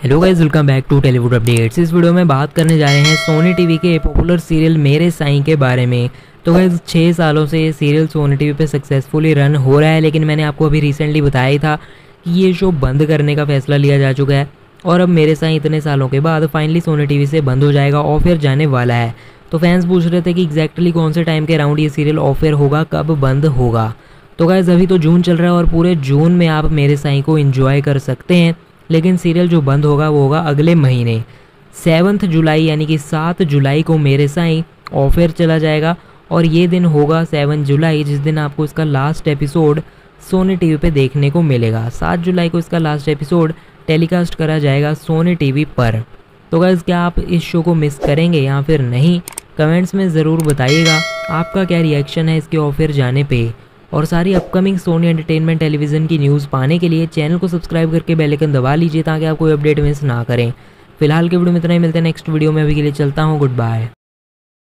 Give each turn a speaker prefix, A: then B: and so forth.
A: Hello guys welcome back to Tellywood updates इस video में बात करने जा रहे हैं सोनी टीवी के पॉपुलर सीरियल मेरे साईं के बारे में। तो गाइस छः सालों से ये सीरियल सोनी टीवी पे सक्सेसफुली रन हो रहा है, लेकिन मैंने आपको अभी रिसेंटली बताया ही था कि ये शो बंद करने का फैसला लिया जा चुका है। और अब मेरे साईं इतने सालों के बाद फाइनली सोनी टीवी से बंद हो जाएगा और फिर जाने वाला है। तो फैंस पूछ रहे थे कि एग्जैक्टली कौन से टाइम के अराउंड ये सीरियल ऑफ़र होगा, कब बंद होगा। तो गाइज़ अभी तो जून चल रहा है और पूरे जून में आप मेरे साई को इन्जॉय कर सकते हैं। लेकिन सीरियल जो बंद होगा, वो होगा अगले महीने। सेवन्थ जुलाई, यानी कि सात जुलाई को मेरे साई ऑफ़र चला जाएगा और ये दिन होगा सेवन जुलाई, जिस दिन आपको इसका लास्ट एपिसोड सोनी टीवी पे देखने को मिलेगा। सात जुलाई को इसका लास्ट एपिसोड टेलीकास्ट करा जाएगा सोनी टीवी पर। तो गैस क्या आप इस शो को मिस करेंगे या फिर नहीं? कमेंट्स में ज़रूर बताइएगा। आपका क्या रिएक्शन है इसके ऑफ़र जाने पे? और सारी अपकमिंग सोनी एंटरटेनमेंट टेलीविज़न की न्यूज़ पाने के लिए चैनल को सब्सक्राइब करके बेलकन दबा लीजिए ताकि आप कोई अपडेट मिस ना करें। फ़िलहाल के वीडियो में इतना ही, मिलते हैं नेक्स्ट वीडियो में, अभी के लिए चलता हूँ गुड बाय